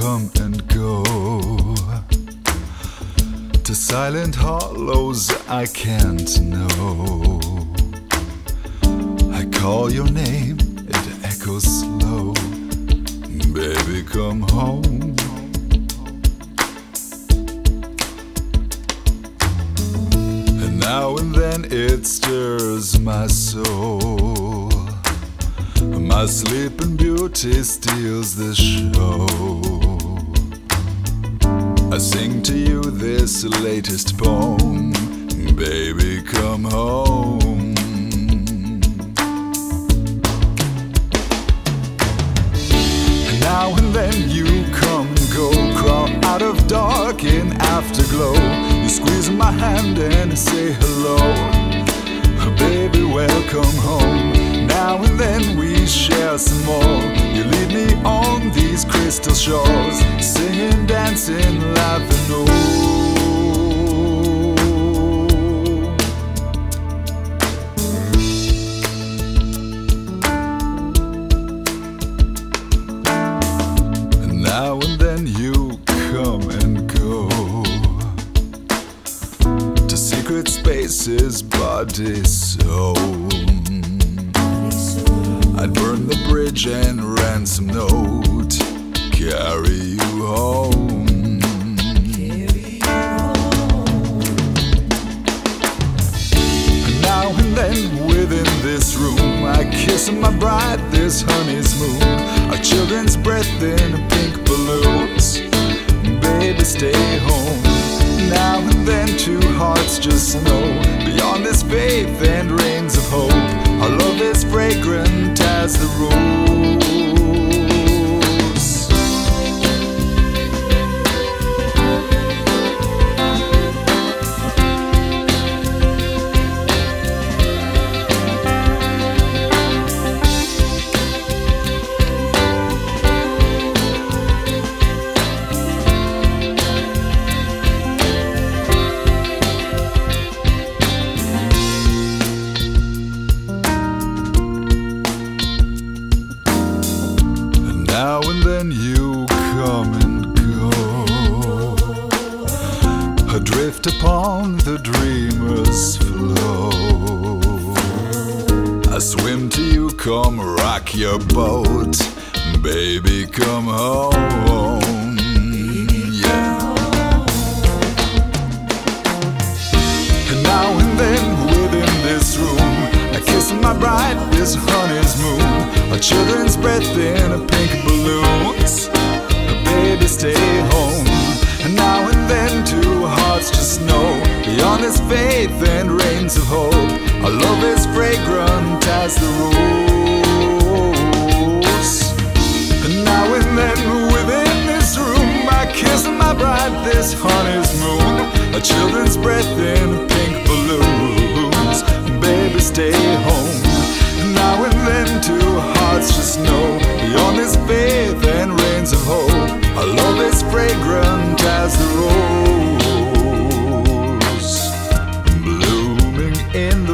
come and go to silent hollows I can't know. I call your name, it echoes slow. Baby, come home. And now and then it stirs my soul. My sleeping beauty steals the show. Sing to you this latest poem. Baby, come home. Now and then you come and go, crawl out of dark in afterglow. You squeeze my hand and say hello. Baby, welcome home. Now and then we share some more. Now and then you come and go to secret spaces, body, soul. I'd burn the bridge and ransom note, carry you home. Now and then within this room, I kiss my bride, this honey's moon. Our children's breath in a pink stay home. Now and then two hearts just know beyond this faith and rains of hope. Our love is fragrant as the rose. Adrift upon the dreamer's flow. I swim to you, come rock your boat. Baby, come home. Yeah. And now and then within this room, I kiss my bride, this honey's moon. Our children's breath in a pink balloons. Baby, stay home. This faith and rains of hope. Our love is fragrant as the rose. And now and then within this room, I kiss my bride, this honey's moon. Our children's breath in pink balloons. Baby, stay home. And now and then two hearts just know beyond this faith and rains of hope. Our love is fragrant in